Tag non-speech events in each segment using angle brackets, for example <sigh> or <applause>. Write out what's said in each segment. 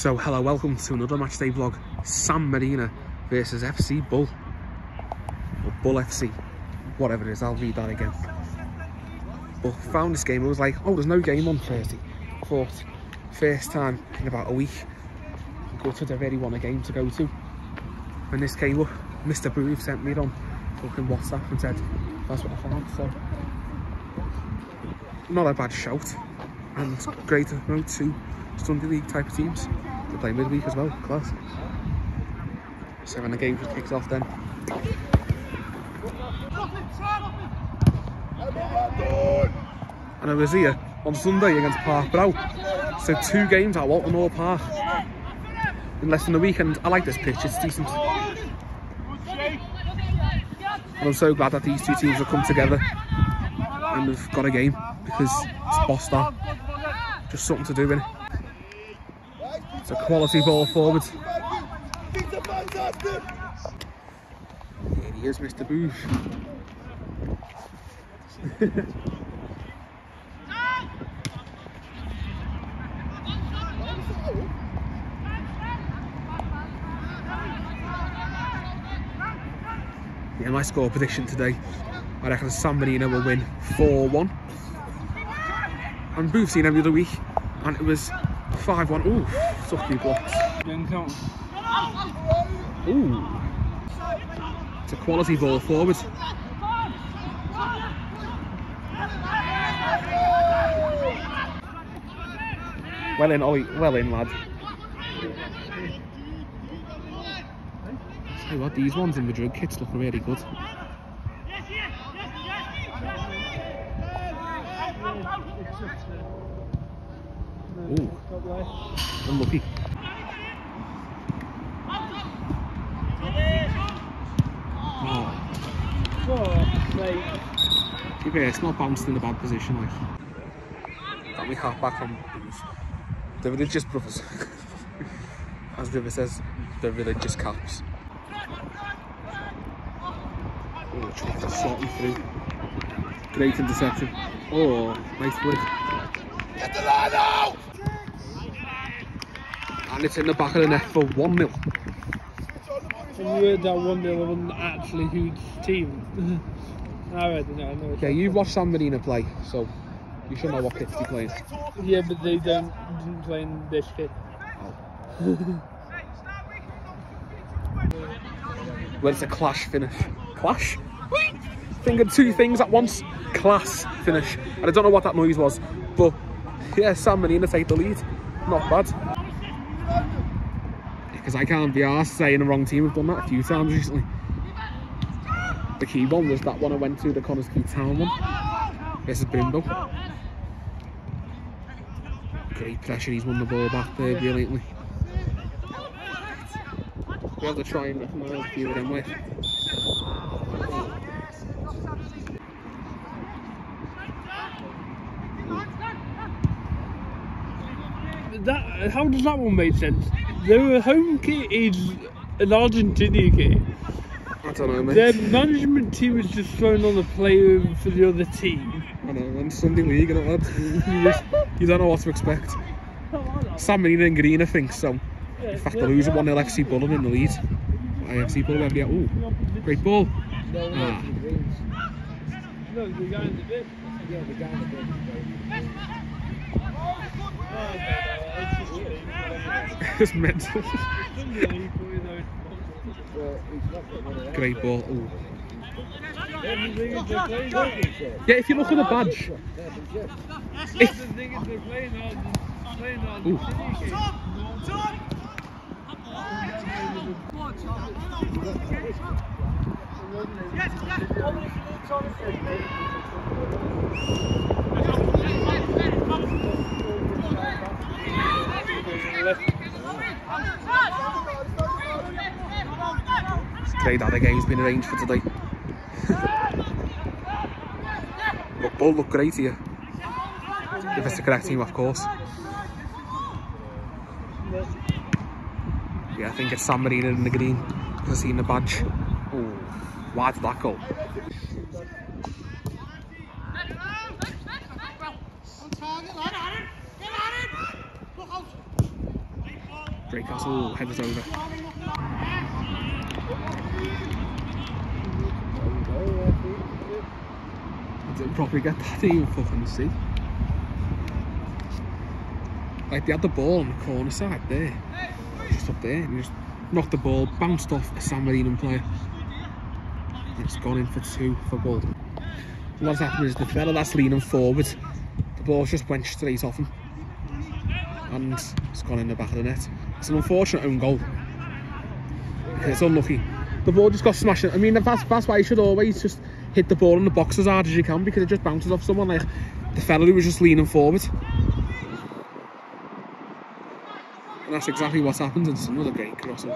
So hello, welcome to another matchday vlog. San Marina versus FC Bull. Or Bull FC. Whatever it is, I'll read that again. But found this game, I was like, oh, there's no game on Thursday. Thought, first time in about a week, go to the really want a game to go to. When this came up, Mr. Booth sent me it on fucking WhatsApp and said, that's what I found. So, not a bad shout. And great to know two Sunday League type of teams. They play midweek as well, class. So when the game just kicks off then. And I was here on Sunday against Park Brow. So two games at Walton Hall Park in less than a weekend. I like this pitch, it's decent. And I'm so glad that these two teams have come together and we've got a game because it's bossed up. Just something to do in it. It's a quality ball forward. Here he is, Mr. Booth. yeah, my score prediction today, I reckon San Marina will win 4-1. And Booth's seen every other week, and it was 5-1. Ooh, Ooh. It's a quality ball forward. Well in, Ollie. Well in, lad. Tell you what, these ones in the kits look really good. Ooh. Unlucky. Oh. Yeah, it's not bounced in a bad position, like. Got me half back on. The religious brothers. <laughs> As River says, the religious caps. Oh, trying to through. Great interception. Oh, nice work. Get the line out! And it's in the back of the net for 1 0. You heard that one nil wasn't actually whose team. <laughs> I read it. I know. Yeah, you've watched San Marina play, so you should know what kits they're playing. Yeah, but they don't didn't play in this kit. <laughs> Well, it's a clash finish. Clash? Fingered two things at once. Class finish. And I don't know what that noise was, but yeah, San Marina take the lead. Not bad. Because I can't be arsed saying the wrong team. We've done that a few times recently. The key one was that one I went to, the Connah's Quay Town one. This is Brimble. Great pressure, he's won the ball back there brilliantly. We have to try and recommend a few of them with. That how does that one make sense? Their home kit is an Argentinian kit. I don't know, mate. Their management team is just thrown on a player for the other team. I know, man. Sunday league, and lad. you, just, <laughs> you don't know what to expect. San Marina and Green, I think, so. In fact, they're losing 1 0 FC Bullen in the lead. IFC Bullen went, yeah, ooh, great ball. Ah, No, the guy in the bit. Yeah, the guy in the <laughs> it's mental. Great ball. Ooh. Yeah, if you look at the badge, if, Ooh. Great that the game's been arranged for today. but Bull look great here. If it's the correct team, of course. Yeah, I think it's San Marina in the green. I've seen the badge. Oh, why did that go? Drake Castle headers over. I didn't properly get that, I didn't even fucking see. Like they had the ball on the corner side there, just up there, and just knocked the ball, bounced off a San Marina player. And it's gone in for two for Bull. What's happened is the fella that's leaning forward, the ball just went straight off him. And it's gone in the back of the net. It's an unfortunate own goal. It's unlucky. The ball just got smashed. I mean, that's, that's why you should always just hit the ball in the box as hard as you can because it just bounces off someone. Like, the fella who was just leaning forward. And that's exactly what's happened. And it's another great cross.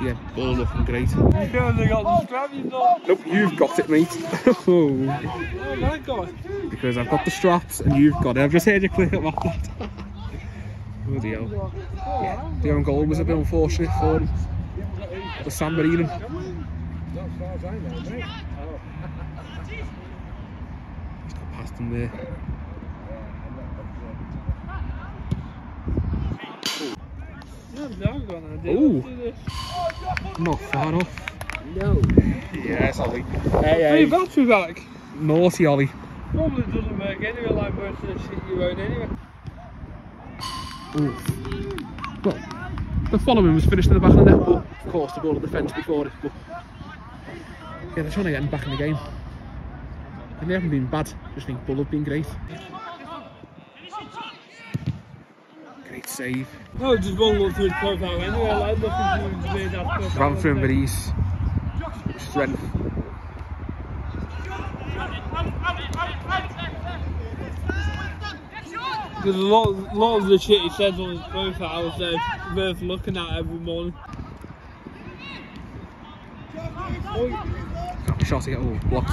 Yeah, ball looking great. You got the. Nope, you've got it, mate. <laughs> oh, my god. because I've got the straps and you've got it. I've just heard you click about that. Bloody hell. Yeah, the own goal was a bit unfortunate for him. The San Marina. He's got past him there. No, no, go on, Andy. Ooh. Let's do this. Not far off. No. Yes, Ollie. Three Hey, hey. battery back. Naughty Ollie. Probably doesn't work anyway, like most of the shit you own anyway. Ooh. Well, the following was finished in the back of the net, but of course the ball at the fence before it. But yeah, they're trying to get him back in the game. And they haven't been bad. Just think Bull have been great. Great save. No, just one look through his profile anyway, like looking through his weird ass profile. Ran through him with ease. Strength. There's a lot, lot of the shit he says on his profile is uh, worth looking at every morning. Shot to get all blocked.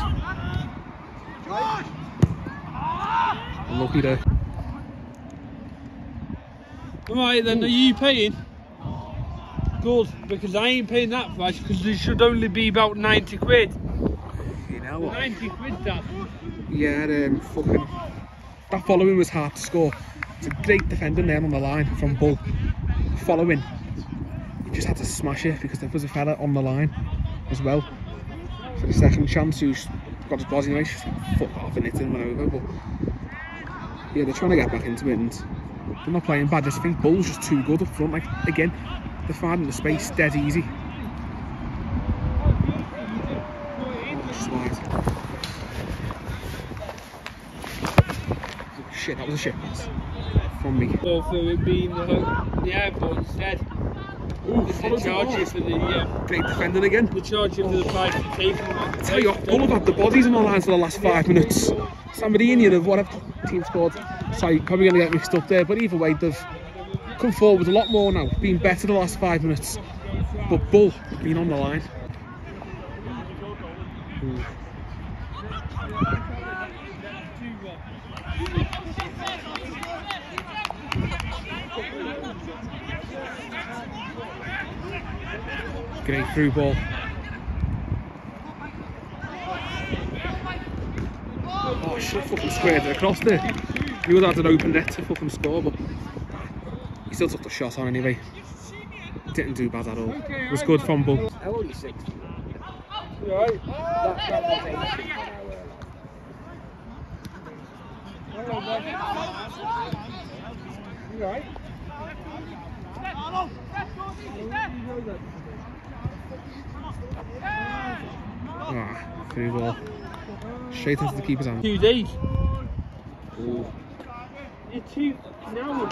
Unlucky there. Right then, are you paying? Good, because I ain't paying that price because it should only be about 90 quid. You know what? 90 quid that. Yeah, um, fucking. That following was hard to score. It's a great defending there on the line from Bull. Following, he just had to smash it because there was a fella on the line as well. For the second chance, who's got his body nice, just fuck off and hit him went over. But yeah, they're trying to get back into it and they're not playing bad. I just think Bull's just too good up front. Like, again, they're finding the space dead easy. Shit, that was a shit pass from me. Or for it being the, ho- the airport instead. Ooh, the charge ball. you for the, uh, Great defending again. they charge you for the taking I tell you what, Bull the bodies in our lines for the last five minutes. San Marina of whatever team scored. Sorry, probably going to get mixed up there, but either way, they've come forward a lot more now, been better the last five minutes. But Bull been on the line. Great through ball. Oh, should have fucking squared it across there. He would have had an open net to fucking score, but he still took the shot on anyway. Didn't do bad at all. It was good from Bull. How old are you? Six. Right. That, that was eight. You alright? Ah, through ball. Straight into the keeper's hand. Two days. Ooh. Two now.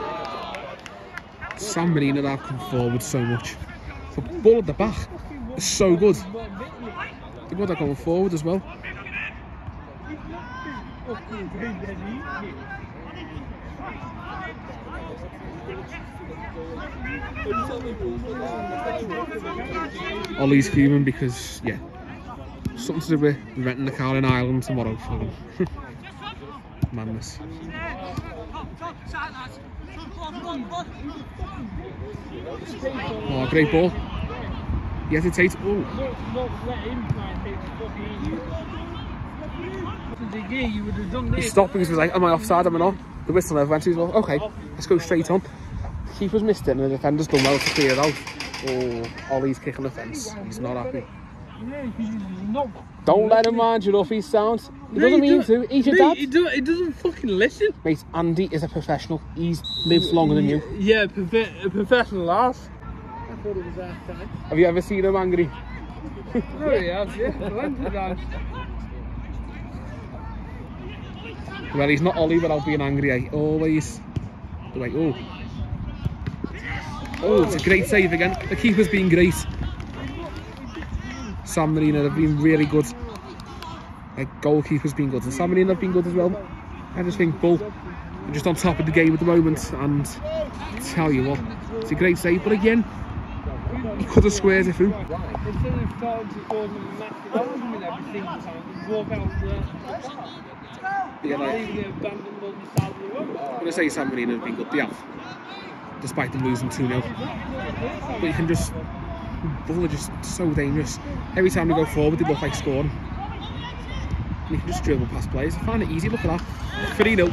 Have come forward so much. For ball at the back, it's so good. They're good at going forward as well. Ollie's human because, yeah, something to do with renting a car in Ireland tomorrow for <laughs> him. Madness. Oh, great ball. He hesitates. Oh, the the he stopped because he was like, am I offside? Am I not? The whistle never went, so he's like, okay, let's go straight on. Keeper's missed it and the defender's done well to clear it out. Oh, Ollie's kicking the fence. He's not happy. Yeah, he's not. Don't let him mind you up his sound. He doesn't mean do- to. He's your no, dad. He, do, he doesn't fucking listen. Mate, Andy is a professional. He's lived longer than you. Yeah, a professional ass. I thought it was half time. Have you ever seen him angry? No, he has, yeah. Plenty of times. Well, he's not Ollie without being angry. Eh? Always. Wait, oh. Oh, it's a great save again. The keeper's been great. San Marina have been really good. Like goalkeeper's been good, and San Marina have been good as well. I just think Bull are just on top of the game at the moment, and tell you what, it's a great save. But again, he could have squared it through. Instead of starting to cause a massive argument every single time, we walk out there, Yeah, like, leaving it abandoned on the side of the road. I'm going to say San Marina have been good, they have. Despite them losing 2 0. But you can just. Bull are just so dangerous. Every time they go forward, they look like scoring. And you can just dribble past players. I find it easy, look at that. 3 0.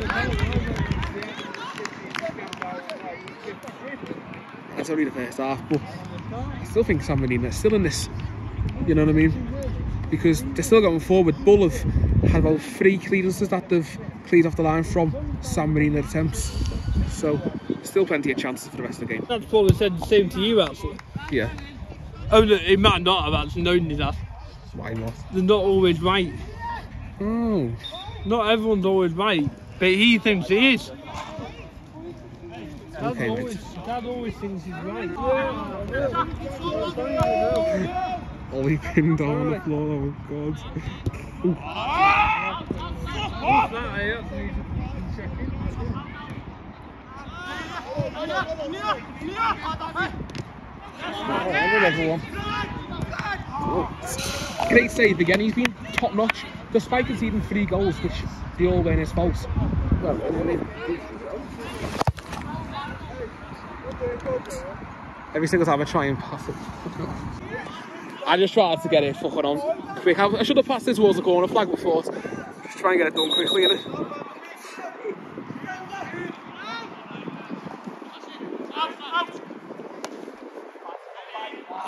That's only the first half, but I still think San Marina are still in this. You know what I mean? Because they're still going forward. Bull have had about three clearances that they've cleared off the line from San Marina attempts. So, still plenty of chances for the rest of the game. That's Paul said the same to you, actually. Yeah, Oh, no, he might not have actually known that. why not? They're not always right. Oh, Not everyone's always right, but he thinks he is. Dad, Okay, always, Dad always thinks he's right. <laughs> Ollie pinned down on the floor, oh god. What's that? I actually need to check Great save again, he's been top notch. Despite conceding three goals, which they all his fault. Well, every single time I try and pass it. I just tried to get it fucking on quick. I should have passed this towards the corner flag before. Just try and get it done quickly, innit?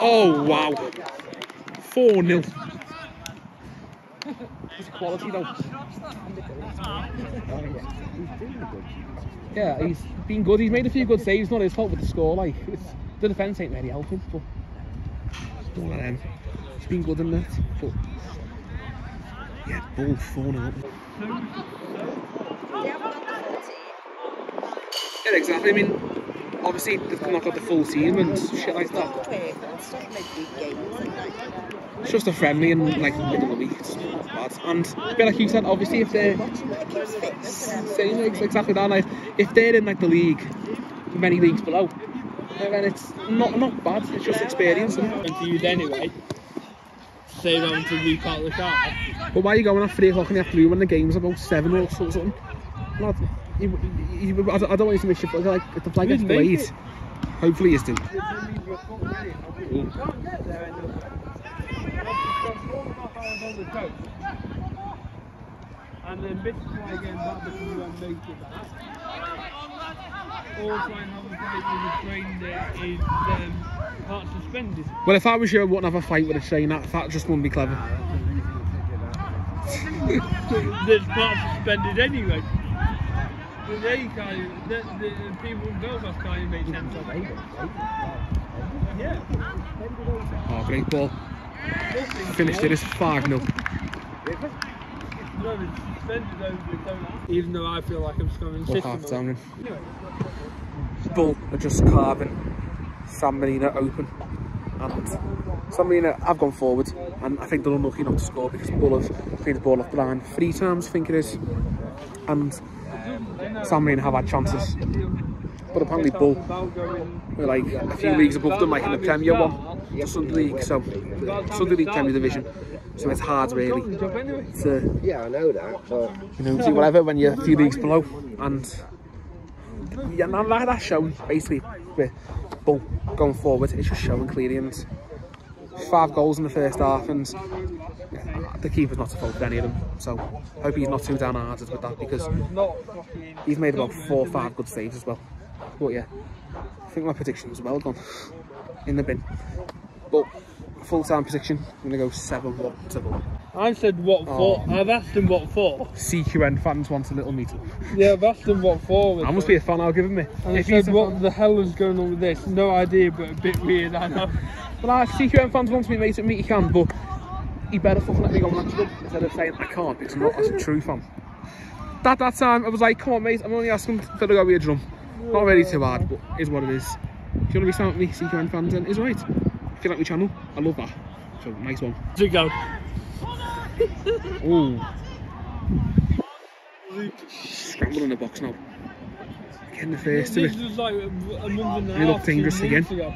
Oh wow. 4 0. It's quality though. Yeah, he's been good. He's made a few good saves. Not his fault with the score. Like it's, the defence ain't really helping, but it's one of them. He's been good in that, but yeah, ball four now. Yeah, exactly. I mean, obviously they've not got the full team and shit like that. It's just a friendly and like middle of the week. It's not bad. And a bit like you said, obviously if they're same ex- exactly that, like if they're in like the league, many leagues below, then it's not not bad. It's just experience. And to use anyway. Save having to repark the car. But why are you going at three o'clock in the afternoon when the game's about seven or so- something? Lad, you, you, I don't I don't want you to miss your but like the flag gets delayed. it. Hopefully, it's done. And then again back because we won't make it back. Or try and a fight with a train that is um, part suspended. Well, if I was you, I wouldn't have a fight with a train. That, that just wouldn't be clever. <laughs> That's part suspended anyway. The they can't, the, the, the people in Belfast can't even make sense of. Yeah. Oh, great ball. Finished it as 5 0. It's suspended over it, don't it? Even though I feel like I'm scoring Well, system. half time in. Bull are just carving San Marina open. And San Marina have gone forward. And I think they're unlucky not to score because Bull have cleaned the ball off the line three times, I think it is. And Marina have had chances. But apparently Bull were like a few leagues above them, like in the Premier one, the Sunday League, so Sunday League Premier Division. So it's hard really to Yeah, I know that, you know whatever when you're a few leagues below. And yeah, and that, that's shown basically with Bull going forward. It's just showing clearly, and five goals in the first half, and yeah, the keeper's not to fault for any of them. So hope he's not too downhearted with that because he's made about four or five good saves as well. But yeah, I think my prediction was well gone in the bin. But full time prediction, I'm gonna go seven one to Bull. I said what oh. for. Oh. I've asked him what for. CQN fans want a little meeting. Yeah, I've asked him what for. with I must it. be a fan. I'll give him me. And I If he's said, what fan- the hell is going on with this? No idea, but a bit weird, I know. <laughs> Well, uh, CQN fans want me meet him, he can, but he better fucking let me go match them instead of saying I can't because I'm not as a true fan. That that time I was like, come on mate, I'm only asking for to go with a drum. Not really too hard, but is what it is. If you want to be sound with me, CQN fans, then is right. If you like my channel, I love that. So nice one. To go. Ooh. Scramble in the box now. Getting the face to it. like a, month and a half, two dangerous again. ago.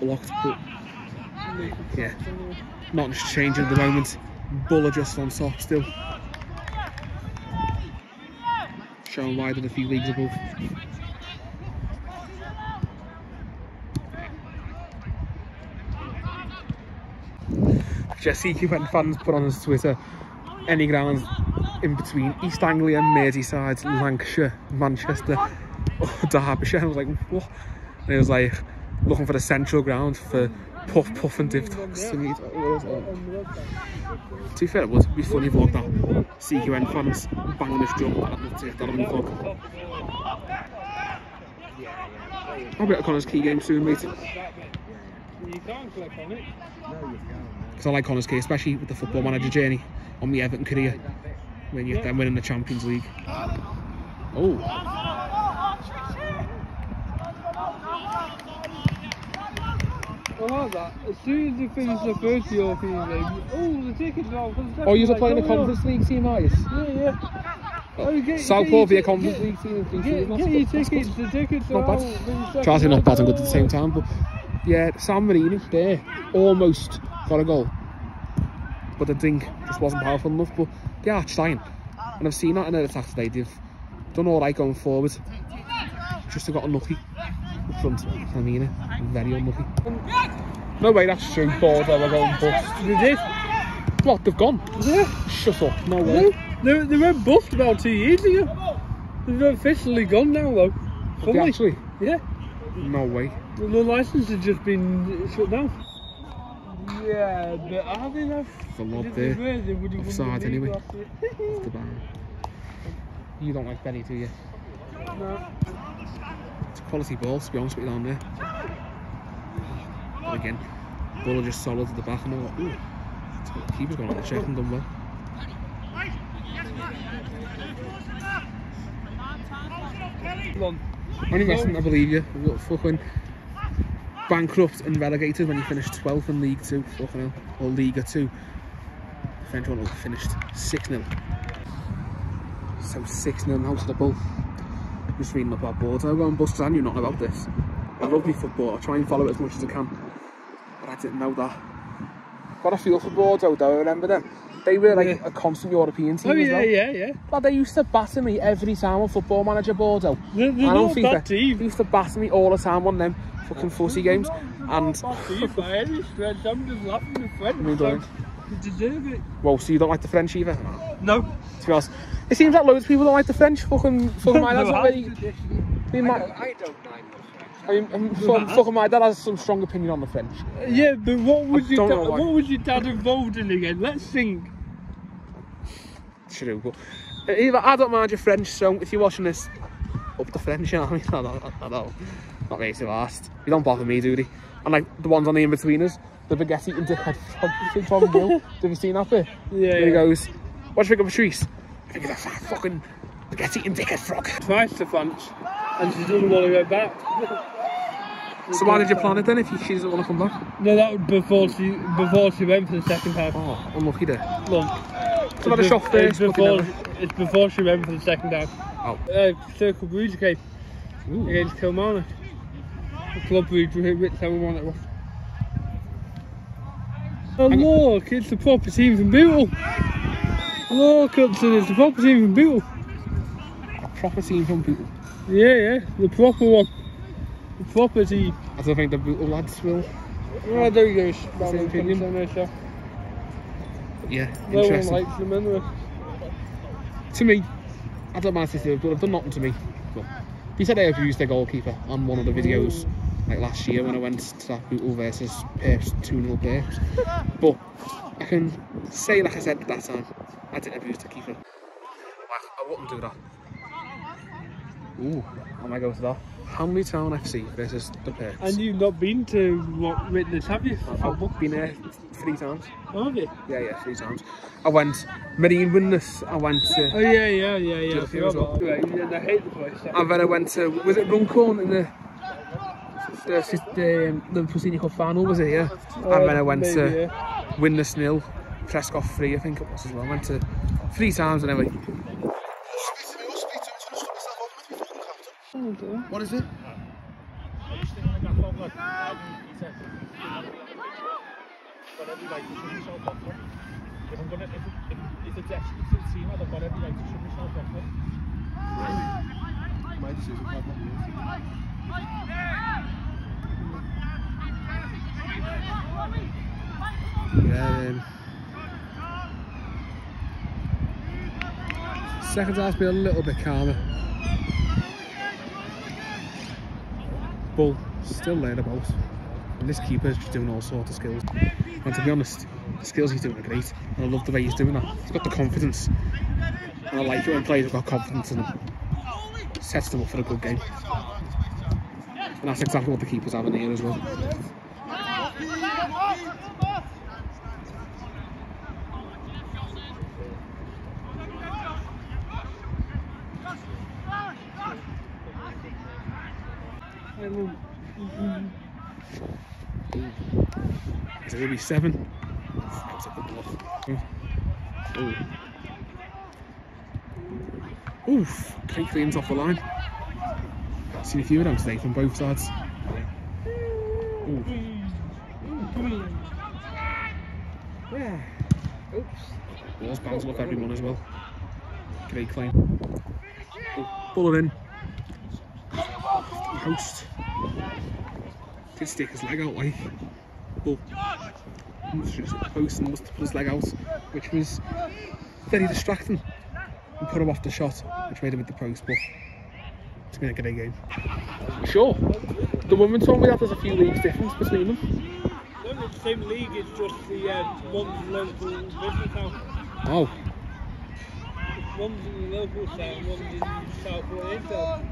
Blocked, but yeah. Not just changing at the moment. Buller just on top still. Showing wide in a few leagues above. Jesse when fans put on his Twitter any grounds in between East Anglia, Merseyside, Lancashire, Manchester, or <laughs> Derbyshire. I was like, what? And he was like, looking for the central ground for Puff Puff and Div Dogs to? To be fair, it would be funny vlog that. CQN fans banging this drum. I'll be at Connah's Quay game soon, mate. You can't click on it. Because I like Connah's Quay, especially with the football manager journey on the Everton career. When you're then winning the Champions League. Oh, I like that. As soon as you finish the first European League, oh, the tickets are second oh you're leg. playing a. Conference League team, are you? Yeah, yeah. Oh, get, Southpaw get be a your- Conference League team in three Get, seasons. get your good, that's good. tickets. The tickets Not are bad. all Chelsea not bad and good at the same time, but yeah, San Marina there almost got a goal, but the dink just wasn't powerful enough. But they are trying, and I've seen that in their attack today. They've done all right going forward, just got unlucky front. Marina, very unlucky. No way, that's true. Bordeaux are going bust. They did. What? They've gone? Yeah. Shut up. No way. They, they went bust about two years ago. They've officially gone now, though. They actually? Yeah. No way. The the license has just been shut down. Yeah, but are they now? There's a lot there. they were, they would have won the Offside anyway. Off the ban. You don't like Benny, do you? No. It's a quality ball, to be honest with you, down there. But again, ball just solid at the back and all that. Ooh, the keeper's gone on the check and done well. Only messing, I believe you. What Fucking bankrupt and relegated when you finished 12th in League 2, fucking hell. Or Liga 2. The French one oh, finished 6 0. So 6 0 now to the Bull. Just reading our boards. I go on bus because I knew nothing about this. I love me football. I try and follow it as much as I can. But I didn't know that. Got a feel for Bordeaux though, I remember them. They were like Yeah. a constant European team Oh yeah, well. yeah, yeah. But they used to batter me every time on football manager Bordeaux. They're, they're I don't think that they team. used to batter me all the time on them fucking footy games. And <laughs> by any stretch. I'm just laughing at Fred. Me so don't. You deserve it. well, so you don't like the French either? No. To be honest, it seems like loads of people don't like the French. Fucking, fucking my dad's <laughs> No, not I- really. I mean, my, I don't mind the French. I mean, um, fucking, fucking my dad has some strong opinion on the French. Yeah, but what was your don't da- know why. what was your dad involved in again? Let's think. True, but either I don't mind your French, so if you're watching this, up the French, you know what I mean? <laughs> I don't, I don't, not really too asked. You don't bother me, do they? And like the ones on the in-betweeners, the baguette eating dickhead from Tom Gill. Have you seen that bit? Yeah. Where he goes, what do you think of Patrice? I think a fat fucking baguette eating dickhead frog. Twice to France, and she doesn't want to go back. So why did you plan it then if she doesn't want to come back? No, that was before she before she went for the second half. Oh, unlucky there. Look, So had a shot it's first, but before, it's before she went for the second half. Oh. Uh, Circle Bruges game Ooh. against Kilmarnock. The club Bruges, which everyone it was. Oh look, it's the proper team from Bootle. Look, Upton, it's the proper team from Bootle. A proper team from people. Yeah, yeah, the proper one. The proper team. I don't think the Bootle lads will Oh, there he goes. What's the opinion? Opinion. But yeah, No one interesting. likes them anyway. to me, I don't mind City, but they've done nothing to me. But he said they abused their goalkeeper on one of the videos, like last year when I went to that Bootle versus Perps 2 0 Perps. But I can say, like I said at that time, I didn't abuse the keeper. Like, I wouldn't do that. Ooh, I might go to that. Hamley Town FC versus the Perps. And you've not been to what Widnes, have you? I've been there three times. Have you? Yeah, yeah, three times. I went Marine Widnes, I went to. Oh yeah, yeah, yeah, yeah. Did a few well. Right, yeah, I hate the place. And then I went to, was it Runcorn in the, the, the um, Liverpool Senior Cup final, was it, yeah? and then I went maybe, to yeah. Widnes Nil, Prescot 3, I think it was as well. I went to three times anyway. What is it? If I'm gonna, if, if, if it's actually if it's seen, I've got every right to shut myself off it. My decision, not yours. Um, second half's been a little bit calmer. Bull still laying about. And this keeper's just doing all sorts of skills. And to be honest, the skills he's doing are great. And I love the way he's doing that. He's got the confidence. And I like it when players have got confidence in them. Sets them up for a good game. And that's exactly what the keeper's having here as well. Going to be seven? That's a good bluff. Ooh. Oof, great cleans off the line. Seen a few of them today from both sides. Ooh. Yeah. Oops. Ball's bouncing off everyone as well. Great claim. It in. Post. Did stick his leg out like. But must just post and must put his leg out, which was very distracting. And put him off the shot, which made him hit the post, but it's been a great game. Sure. The women told me that there's a few leagues difference between them. They're the same league, it's just the um, one's local business town. Oh, One's in the local town, one's in South Wales.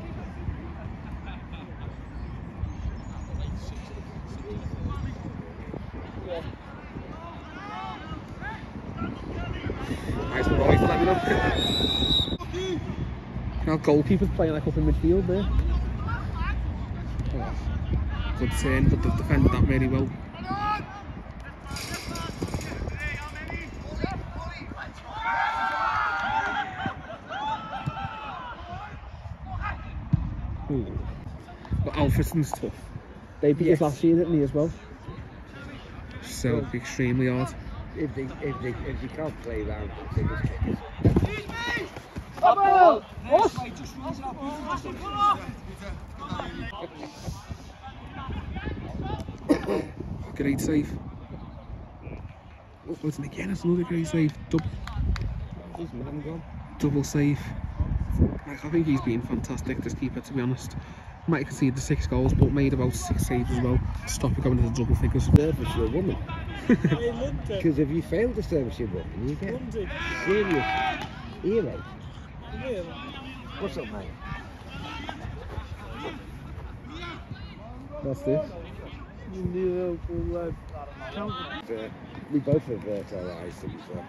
nice one, Roy, for letting me know. Now goalkeeper's playing like up in midfield there. Oh, good turn, but they've defended that really well. Ooh. But Alfredson's tough. They beat us last year, didn't they, as well? So, extremely hard. If they, if they, if they can't play around, they just kick it. Great save. Oh, it's again, it's another great save. Double, He's man gone. double save. Like, I think he's been fantastic, this keeper, to be honest. Might concede the six goals, but made about six saves as well. Stop it going into double figures. Service your woman. <laughs> Because if you fail to service your woman, you get London. serious earache. Yeah. What's up, mate? What's this? In the local county. We both avert our eyes to be fair.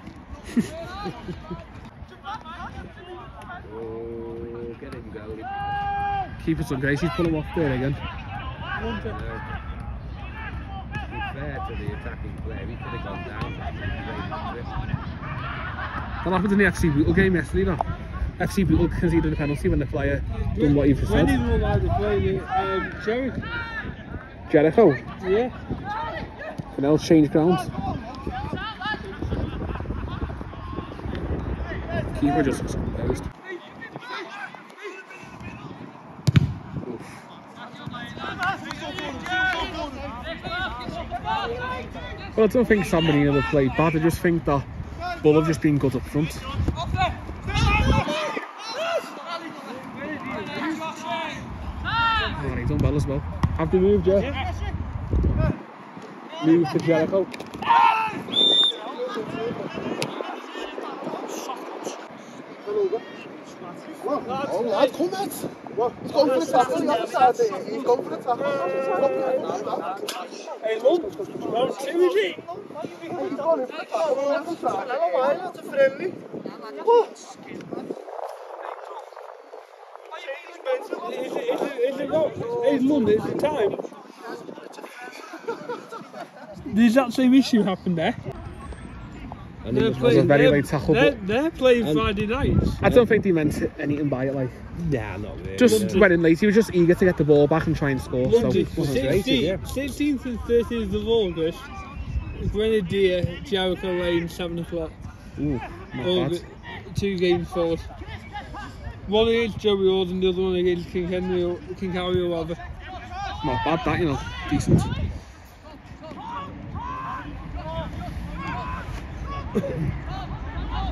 oh, <laughs> get him going. Keeper's done great, he's pulling off there again. London. To be fair to the attacking player, he could have gone down. That happened in the FC Bootle game yesterday, though. FC people conceded a penalty when the player done what he just When he said. was allowed to play the um, Jericho. Jericho, Yeah. Fennell changed ground. Keeper just. Oof. But I don't think San Marina will play bad. I just think that Bull have just been good up front. Oh, he's done well as well. Have they moved, yeah? Move to Jericho. Oh, lad, come on. He's going for the tackle on the other side there. He's going for the tackle. Hey, look, round two is it? He's going for the tackle on the other side. Never mind, that's a friendly. Is It's Monday, it's the time. There's that same issue happened there. And They're it was was a very they're- late tackle, They're, they're playing And- Friday nights. I don't think they meant anything by it. Like, Nah, not really. just no. went in late. He was just eager to get the ball back and try and score. So, Monday, it 16th, yeah. 16th and 13th of August, Grenadier, Jericho Lane, 7 o'clock. Ooh, not August, bad. two games forward. One against Joey Ord and the other one against King Henry or King Harry or whatever. Not bad, that, you know. Decent.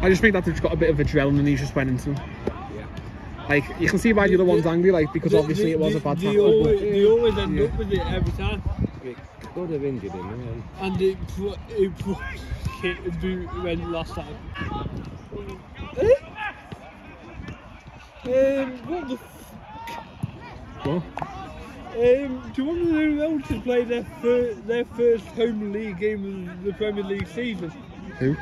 I just think that they've got a bit of adrenaline he just went into them. Yeah. Like, you can see why the other one's angry, like, because They- obviously they- it was they- a bad they tackle. Always, but- they always end Yeah. up with it every time. It could have injured him, man. And it, pro- it pro- hit the boot when last time. Um, what the f- What? um, do you want to know who else has played their, fir- their first home league game of the Premier League season? Who?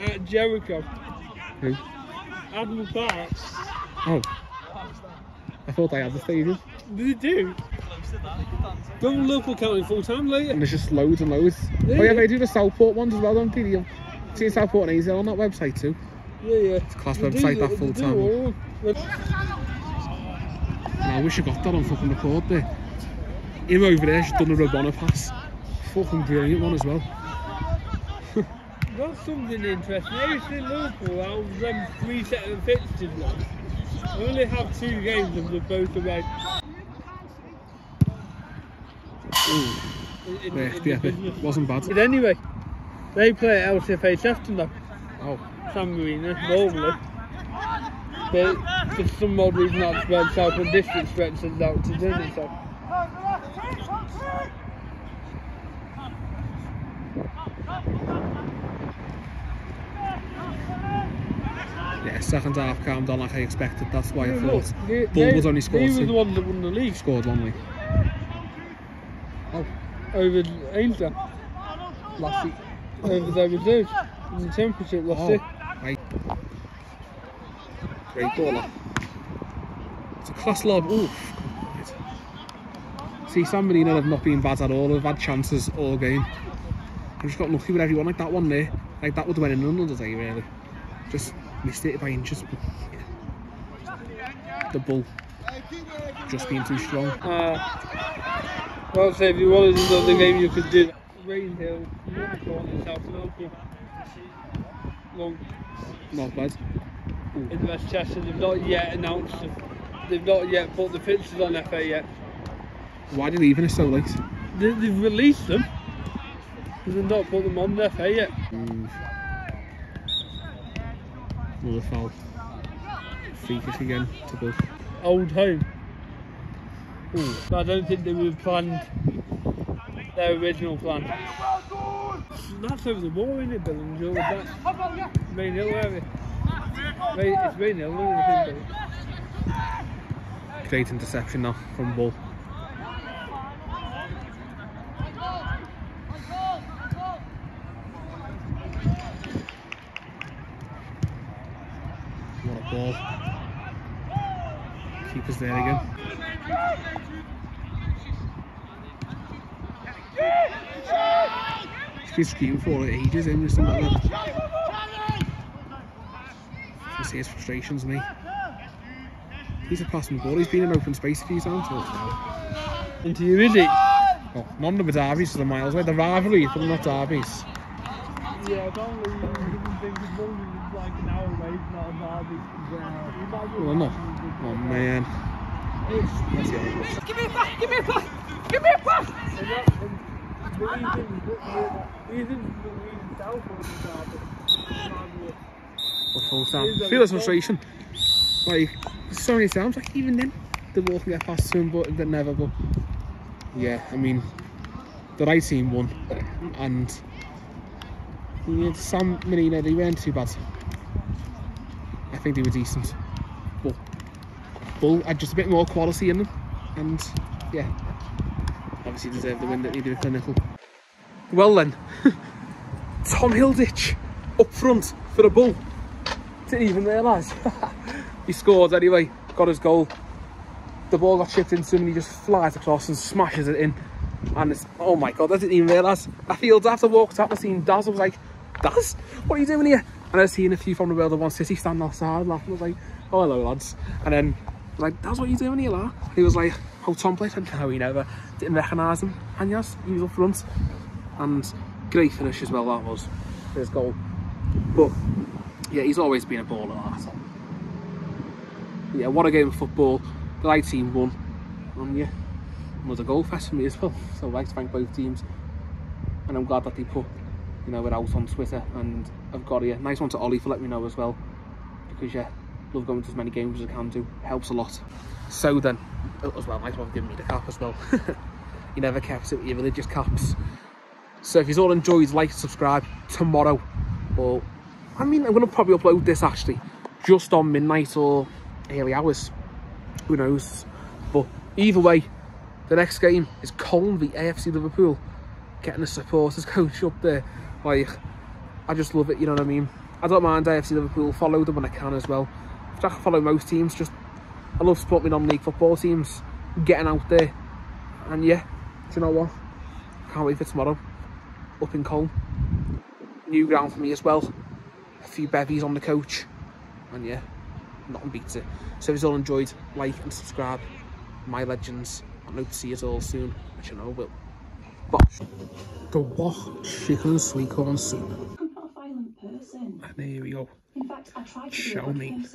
At Jericho. Who? Admiral Park. Oh. I thought I had the stadium. They do. To local county full time later. And there's just loads and loads. Yeah, oh yeah, they do the Southport ones as well, don't they? You've Southport and AZ on that website too. Yeah, yeah. class the- that full time. I wish I got that on fucking record there. Him over there, just done a Rabona pass. Fucking brilliant one as well. That's something interesting. AFC Liverpool, out of them three set of fixtures now, they only have two games and they're both away. In- in- Yeah, in yeah, business. wasn't bad. But anyway, they play at LCFA Sefton though, Oh, San Marina, normally. But for some odd reason that spread south and distance sends out to do it so. yeah, second half calmed down like I expected. That's why I thought Bull they- was only scored They was the one that won the league scored week. Oh, over Ainsdale. last week. over their reserves in the championship last Oh. Great goal. It's a class lob. Ooh. See, San Marina have not been bad at all. They've had chances all game. I've just got lucky with everyone like that one there. Like that would have went in another day, really. Just missed it by inches. Yeah. The ball just being too strong. Uh, well, if you wanted the game, you could do Rainhill, Northbourne, South Local. Long Not bad. in West Chester. They've not yet announced. The, they've not yet put the pictures on FA yet. Why are they leaving it so late? They, they've released them, but they've not put them on the FA yet. Mm. Another foul. Free kick again to Bull. Old home. But I don't think they were planned. Their original plan. That's over the wall, isn't it, Bill? And Joe? That's Main Hill. Main, it's Main Hill, isn't it? Great interception now from Bull. What a ball. Keeper's there again. He's been screaming for it ages, isn't he? Something like that. You can see his frustrations, me. He's a passing ball. He's been in open space a few times. Oh, Into you, is it? oh, none of the derbies for the miles away. The rivalry, but not derbies. Yeah, I don't really think as long as it's like an hour away, it's not derby. Well, not. Oh man. Let's see how it looks. Give me a pass! Give me a pass! Give me a pass! Or full time. Feel the frustration. Like, so many times, like, even then, the ball can get past to him, but they never, but yeah, I mean, the right team won, and yeah, San Marina, they weren't too bad. I think they were decent, but Bull had just a bit more quality in them, and yeah, obviously deserved the win that needed a clinical. Well then, <laughs> Tom Hilditch up front for a Bull. Didn't even realise. <laughs> he scored anyway, got his goal. The ball got chipped into him and he just flies across and smashes it in. And it's, oh my god, I didn't even realise. I feel after walked up and seen Daz, I was like, Daz, what are you doing here? And I seen a few from the World of One City standing outside laughing. I was like, oh hello lads. And then I like, Daz, what are you doing here, lad? He was like, oh Tom played. And <laughs> no, he never didn't recognise him. And yes, he was up front. And great finish as well, that was his goal. But yeah, he's always been a baller, that. Yeah, what a game of football. The light team won. And yeah, another goal fest for me as well. So I'd like to thank both teams. And I'm glad that they put, you know, it out on Twitter. And I've got a nice one to Ollie for letting me know as well. Because yeah, love going to as many games as I can do. Helps a lot. So then, oh, as well, nice one for giving me the cap as well. <laughs> you never kept it your religious caps. So if you've all enjoyed, like, and subscribe tomorrow. Or, I mean, I'm going to probably upload this actually just on midnight or early hours. Who knows? But either way, the next game is Colne v AFC Liverpool. Getting the supporters <laughs> coach up there. Like, I just love it, you know what I mean? I don't mind AFC Liverpool, follow them when I can as well. I can follow most teams, just I love supporting non-league football teams, getting out there. And yeah, do you know what? Can't wait for tomorrow. Up in Colne. New ground for me as well. A few bevies on the coach. And yeah, nothing beats it. So if you all enjoyed, like and subscribe. My legends. I hope to see you all soon. Which you know will. Bosh. The what? Chicken sweet corn soup. I'm not a violent person. And there we go. In fact, I tried to Show me.